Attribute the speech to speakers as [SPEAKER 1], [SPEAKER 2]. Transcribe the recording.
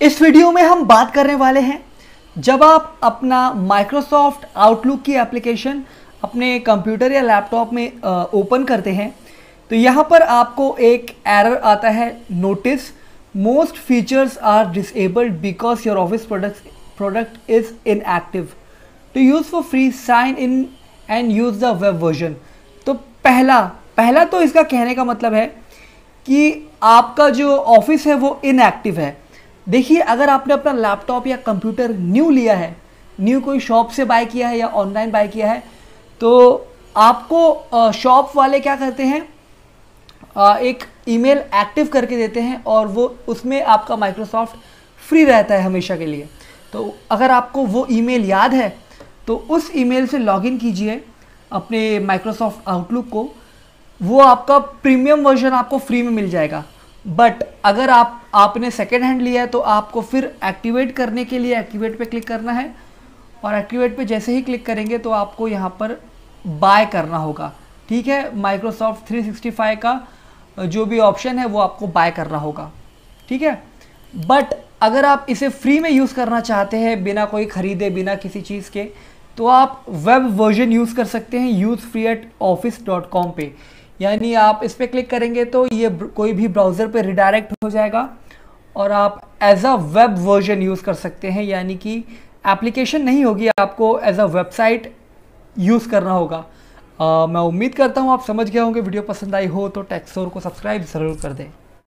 [SPEAKER 1] इस वीडियो में हम बात करने वाले हैं जब आप अपना माइक्रोसॉफ्ट आउटलुक की एप्लीकेशन अपने कंप्यूटर या लैपटॉप में ओपन करते हैं तो यहाँ पर आपको एक एरर आता है। Notice most features are disabled because your Office product product is inactive to use for free sign in and use the web version तो पहला पहला तो इसका कहने का मतलब है कि आपका जो ऑफ़िस है वो इनएक्टिव है। देखिए, अगर आपने अपना लैपटॉप या कंप्यूटर न्यू लिया है न्यू कोई शॉप से बाय किया है या ऑनलाइन बाय किया है तो आपको शॉप वाले क्या करते हैं एक ईमेल एक्टिव करके देते हैं और वो उसमें आपका माइक्रोसॉफ्ट फ्री रहता है हमेशा के लिए। तो अगर आपको वो ईमेल याद है तो उस ईमेल से लॉगिन कीजिए अपने माइक्रोसॉफ्ट आउटलुक को। वो आपका प्रीमियम वर्जन आपको फ्री में मिल जाएगा। बट अगर आप, आपने सेकेंड हैंड लिया है तो आपको फिर एक्टिवेट करने के लिए एक्टिवेट पे क्लिक करना है। और एक्टिवेट पे जैसे ही क्लिक करेंगे तो आपको यहाँ पर बाय करना होगा। ठीक है? माइक्रोसॉफ्ट 365 का जो भी ऑप्शन है, वो आपको बाय करना होगा। ठीक है? बट अगर आप इसे फ्री में यूज़ करना चाहते हैं, बिना कोई ख़रीदे, बिना किसी चीज़ के तो आप वेब वर्जन यूज़ कर सकते हैं use free at office dot com पर यानी आप इस पर क्लिक करेंगे तो ये कोई भी ब्राउज़र पे रिडायरेक्ट हो जाएगा और आप as a web version use कर सकते हैं यानी कि एप्लीकेशन नहीं होगी आपको एज अ वेबसाइट यूज़ करना होगा। आ, मैं उम्मीद करता हूँ आप समझ गए होंगे वीडियो पसंद आई हो तो टेक्सोर को सब्सक्राइब ज़रूर कर दें।